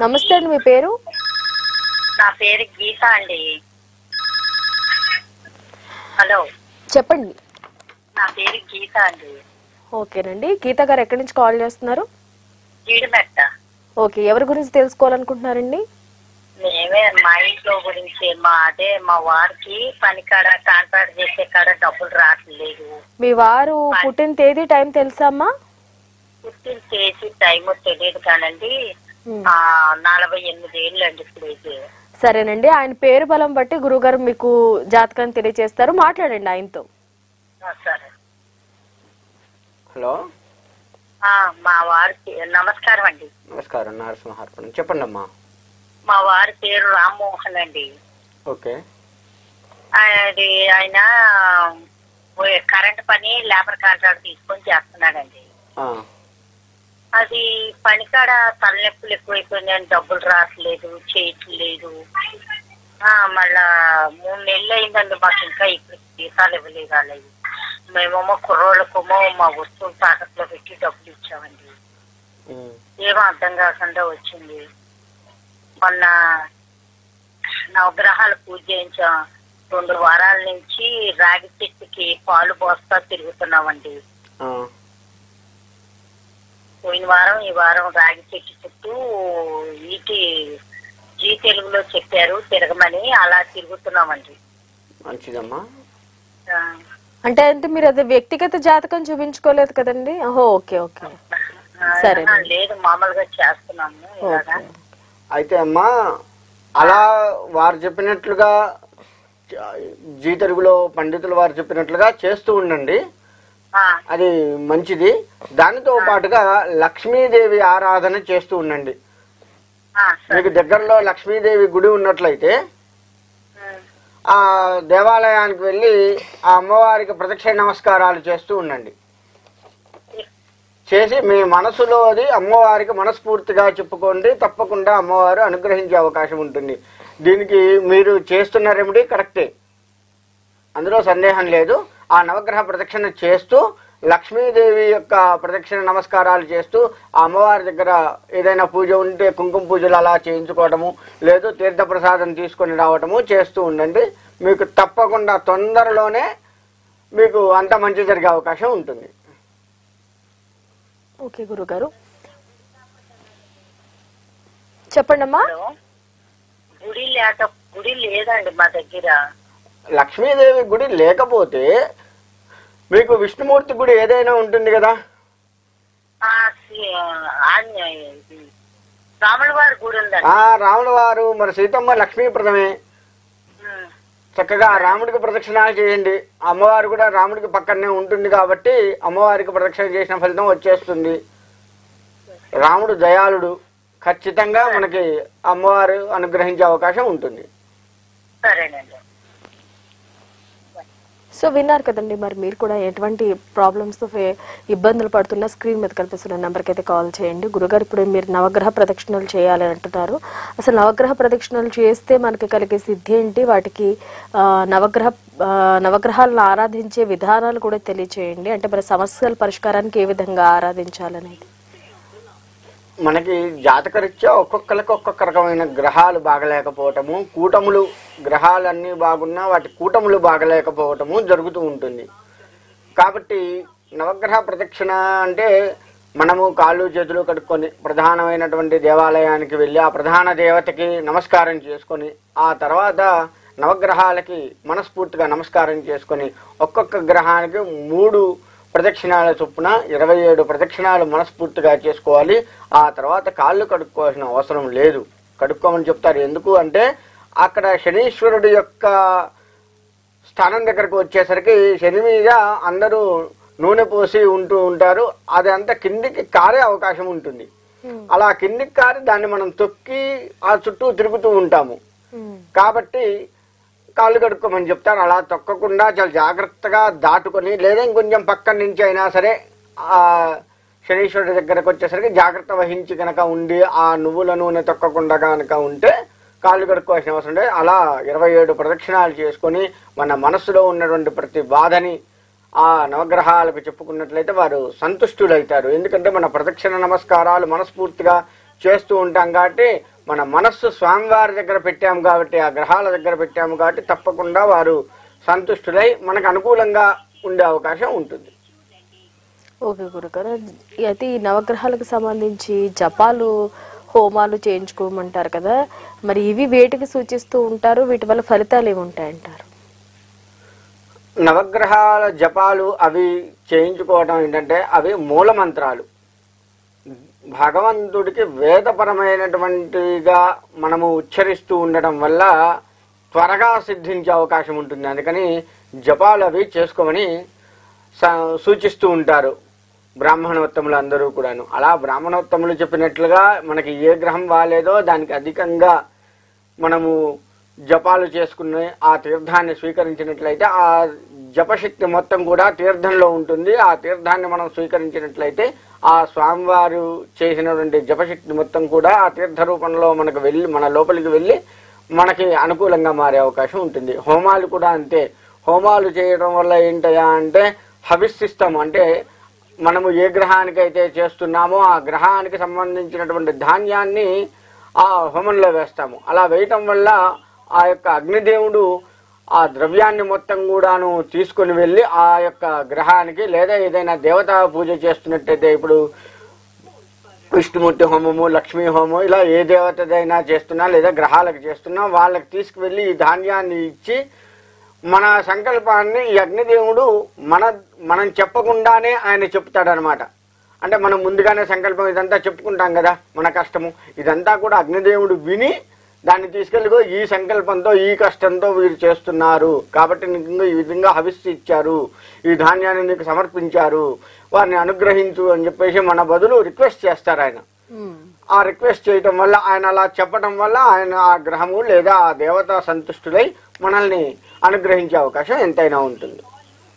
నమస్తే అండి మీ పేరు? నా పేరు గీత అండి. హలో. చెప్పండి. నా పేరు గీత అండి. ఓకేనండి. గీత గారు ఎక్కడి నుంచి కాల్ చేస్తున్నారు? జీడిమెట్ట ఓకే ఎవరి గురించి తెలుసుకోవాలనుకుంటున్నారండి? మేమే మా ఇంట్లో గురించి మా అదే మా వారికి పని కాడ కాంట్రాక్ట్ చేసే కాడ డబ్బులు రావట్లేదు. మీ వారు పుట్టిన తేదీ టైం తెలుసా అమ్మా? పుట్టిన చేసి టైం తెలియదు కానండి. నలభై ఎనిమిది ఏళ్ళు అండి ఇప్పుడైతే సరేనండి. ఆయన పేరు బలం బట్టి గురుగారు మీకు జాతకాన్ని తెలియజేస్తారు మాట్లాడండి ఆయనతో. సరే. హలో. ఆ, మా వారికి నమస్కారం అండి. నమస్కారం నరసింహార్పణం. చెప్పండి అమ్మా మా వారి పేరు రామ్మోహన్ అండి. ఓకే. అది ఆయన కరెంట్ పని లేబర్ కాంట్రాక్ట్ తీసుకొని చేస్తున్నాడండి. ఆ, అది పనికాడ తలనొప్పులు ఎక్కువైపోయినాయని డబ్బులు రావట్లేదు చేయట్లేదు. ఆ, మళ్ళా మూడు నెలలు అయిందండి మాకు ఇంకా ఇప్పుడు జీతాలు ఇవ్వలేదు వాళ్ళవి. మేమేమో కుర్రోళ్ళకేమో మా వస్తువులు తాకట్లో పెట్టి డబ్బులు ఇచ్చామండి. ఏమో అర్థం కాకుండా వచ్చింది. మొన్న నవగ్రహాలు పూజ చేయించాం. రెండు వారాల నుంచి రాగి చెట్టుకి పాలు పోస్తా తిరుగుతున్నామండి. పోయిన వారం ఈ వారం రాగి చెట్టు చుట్టూ ఈటి జీ తెలుగులో చెప్పారు తిరగమని అలా తిరుగుతున్నామండి. మంచిదమ్మా. అంటే అంటే మీరు అది వ్యక్తిగత జాతకం చూపించుకోలేదు కదండి? ఓహో ఓకే ఓకే. సరే. లేదు మామూలుగా చేస్తున్నాము ఇలాగా. అయితే అమ్మా అలా వారు చెప్పినట్లుగా జీ తెలుగులో పండితులు వారు చెప్పినట్లుగా చేస్తూ ఉండండి. అది మంచిది. దానితో పాటుగా లక్ష్మీదేవి ఆరాధన చేస్తూ ఉండండి. మీకు దగ్గరలో లక్ష్మీదేవి గుడి ఉన్నట్లయితే ఆ. దేవాలయానికి వెళ్ళి ఆ అమ్మవారికి ప్రదక్షిణ నమస్కారాలు చేస్తూ ఉండండి. చేసి మీ మనసులో అది అమ్మవారికి మనస్ఫూర్తిగా చెప్పుకోండి. తప్పకుండా అమ్మవారు అనుగ్రహించే అవకాశం ఉంటుంది. దీనికి మీరు చేస్తున్న రెమెడీ కరెక్టే అందులో సందేహం లేదు. ఆ నవగ్రహ ప్రదక్షిణ చేస్తూ లక్ష్మీదేవి యొక్క ప్రదక్షిణ నమస్కారాలు చేస్తూ ఆ అమ్మవారి దగ్గర ఏదైనా పూజ ఉంటే కుంకుమ పూజలు అలా చేయించుకోవటము లేదు తీర్థప్రసాదం తీసుకొని రావటము చేస్తూ ఉండండి. మీకు తప్పకుండా తొందరలోనే మీకు అంత మంచి జరిగే అవకాశం ఉంటుంది. ఓకే గురుగారు. చెప్పండి అమ్మా హలో. గుడి లేక గుడి లేదండి మా దగ్గర. లక్ష్మీదేవి గుడి లేకపోతే మీకు విష్ణుమూర్తి గుడి ఏదైనా ఉంటుంది కదా? రాముల వారి మరి సీతమ్మ లక్ష్మీప్రదమే చక్కగా రాముడికి ప్రదక్షిణాలు చేయండి. అమ్మవారు కూడా రాముడికి పక్కనే ఉంటుంది కాబట్టి అమ్మవారికి ప్రదక్షిణ చేసిన ఫలితం వచ్చేస్తుంది. రాముడు దయాళుడు. ఖచ్చితంగా మనకి అమ్మవారు అనుగ్రహించే అవకాశం ఉంటుంది. సరేనండి. సో విన్నారు కదండి మరి మీరు కూడా ఎటువంటి ప్రాబ్లమ్స్తో ఇబ్బందులు పడుతున్న స్క్రీన్ మీద కనిపిస్తున్న నెంబర్కి అయితే కాల్ చేయండి. గురుగారు ఇప్పుడు మీరు నవగ్రహ ప్రదక్షిణలు చేయాలి అంటున్నారు. అసలు నవగ్రహ ప్రదక్షిణలు చేస్తే మనకి కలిగే సిద్ధి ఏంటి? వాటికి నవగ్రహ నవగ్రహాలను ఆరాధించే విధానాలు కూడా తెలియచేయండి. అంటే మరి సమస్యల పరిష్కారానికి ఏ విధంగా ఆరాధించాలనేది? మనకి జాతకరీత్యా ఒక్కొక్కరికి ఒక్కొక్క రకమైన గ్రహాలు బాగలేకపోవటము కూటములు గ్రహాలన్నీ బాగున్నా వాటి కూటములు బాగలేకపోవటము జరుగుతూ ఉంటుంది. కాబట్టి నవగ్రహ ప్రదక్షిణ అంటే మనము కాళ్ళు చేతులు కడుక్కొని ప్రధానమైనటువంటి దేవాలయానికి వెళ్ళి ఆ ప్రధాన దేవతకి నమస్కారం చేసుకొని ఆ తర్వాత నవగ్రహాలకి మనస్ఫూర్తిగా నమస్కారం చేసుకొని ఒక్కొక్క గ్రహానికి మూడు ప్రదక్షిణాల చొప్పున ఇరవై ఏడు ప్రదక్షిణాలు మనస్ఫూర్తిగా చేసుకోవాలి. ఆ తర్వాత కాళ్ళు కడుక్కోవాల్సిన అవసరం లేదు. కడుక్కోమని చెప్తారు. ఎందుకు అంటే అక్కడ శనీశ్వరుడు యొక్క స్థానం దగ్గరకు వచ్చేసరికి శని మీద అందరూ నూనె పోసి ఉంటూ ఉంటారు. అది అంతా కిందికి కారే అవకాశం ఉంటుంది. అలా కిందికి కారి దాన్ని మనం తొక్కి ఆ చుట్టూ తిరుగుతూ ఉంటాము. కాబట్టి కాళ్ళు కడుక్కోమని చెప్తాను. అలా తొక్కకుండా చాలా జాగ్రత్తగా దాటుకొని లేదా ఇంకొంచెం పక్కన నుంచి అయినా సరే ఆ శనీశ్వరుడి దగ్గరకు వచ్చేసరికి జాగ్రత్త వహించి కనుక ఉండి ఆ నువ్వుల నూనె తొక్కకుండా కనుక ఉంటే కాళ్ళు కడుక్కోవాల్సిన అవసరం లేదు. అలా ఇరవై ఏడు ప్రదక్షిణాలు చేసుకొని మన మనసులో ఉన్నటువంటి ప్రతి బాధని ఆ నవగ్రహాలకు చెప్పుకున్నట్లయితే వారు సంతుష్టులైతారు. ఎందుకంటే మన ప్రదక్షిణ నమస్కారాలు మనస్ఫూర్తిగా చేస్తూ ఉంటాం కాబట్టి మన మనస్సు స్వామివారి దగ్గర పెట్టాము కాబట్టి ఆ గ్రహాల దగ్గర పెట్టాము కాబట్టి తప్పకుండా వారు సంతుష్టులై మనకు అనుకూలంగా ఉండే అవకాశం ఉంటుంది. ఓకే గురుగారు అయితే ఈ నవగ్రహాలకు సంబంధించి జపాలు హోమాలు చేయించుకోమంటారు కదా మరి ఇవి వేటికి సూచిస్తూ ఉంటారు? వీటి వల్ల ఫలితాలు ఏమి ఉంటాయంటారు నవగ్రహాల జపాలు అవి చేయించుకోవడం ఏంటంటే అవి మూల మంత్రాలు భగవంతుడికి వేదపరమైనటువంటిగా మనము ఉచ్చరిస్తూ ఉండటం వల్ల త్వరగా సిద్ధించే అవకాశం ఉంటుంది. అందుకని జపాలు అవి చేసుకోమని స- సూచిస్తూ ఉంటారు బ్రాహ్మణోత్తములు అందరూ కూడాను. అలా బ్రాహ్మణోత్తములు చెప్పినట్లుగా మనకి ఏ గ్రహం వాలేదో దానికి అధికంగా మనము జపాలు చేసుకుని ఆ తీర్థాన్ని స్వీకరించినట్లయితే ఆ జపశక్తి మొత్తం కూడా తీర్థంలో ఉంటుంది. ఆ తీర్థాన్ని మనం స్వీకరించినట్లయితే ఆ స్వామివారు చేసినటువంటి జపశక్తి మొత్తం కూడా ఆ తీర్థ రూపంలో మనకు వెళ్ళి మన లోపలికి వెళ్ళి మనకి అనుకూలంగా మారే అవకాశం ఉంటుంది. హోమాలు కూడా అంతే. హోమాలు చేయడం వల్ల ఏంటయా అంటే హవిస్సిస్తాము అంటే మనము ఏ గ్రహానికి అయితే చేస్తున్నామో ఆ గ్రహానికి సంబంధించినటువంటి ధాన్యాన్ని ఆ హోమంలో వేస్తాము. అలా వేయటం వల్ల ఆ యొక్క అగ్నిదేవుడు ఆ ద్రవ్యాన్ని మొత్తం కూడాను తీసుకొని వెళ్ళి ఆ యొక్క గ్రహానికి లేదా ఏదైనా దేవతా పూజ చేస్తున్నట్టయితే ఇప్పుడు విష్ణుమూర్తి హోమము లక్ష్మీ హోమం ఇలా ఏ దేవతదైనా చేస్తున్నా లేదా గ్రహాలకు చేస్తున్నా వాళ్ళకి తీసుకువెళ్ళి ఈ ధాన్యాన్ని ఇచ్చి మన సంకల్పాన్ని ఈ అగ్నిదేవుడు మన మనం చెప్పకుండానే ఆయన చెప్తాడనమాట. అంటే మనం ముందుగానే సంకల్పం ఇదంతా చెప్పుకుంటాం కదా మన కష్టము. ఇదంతా కూడా అగ్నిదేవుడు విని దాన్ని తీసుకెళ్ళి ఈ సంకల్పంతో ఈ కష్టంతో వీరు చేస్తున్నారు. కాబట్టి నీకు ఈ విధంగా హవిస్సు ఇచ్చారు. ఈ ధాన్యాన్ని నీకు సమర్పించారు. వారిని అనుగ్రహించు అని చెప్పేసి మన బదులు రిక్వెస్ట్ చేస్తారు ఆయన. ఆ రిక్వెస్ట్ చేయటం వల్ల ఆయన అలా చెప్పడం వల్ల ఆయన ఆ గ్రహము లేదా ఆ దేవత సంతుష్టులై మనల్ని అనుగ్రహించే అవకాశం ఎంతైనా ఉంటుంది.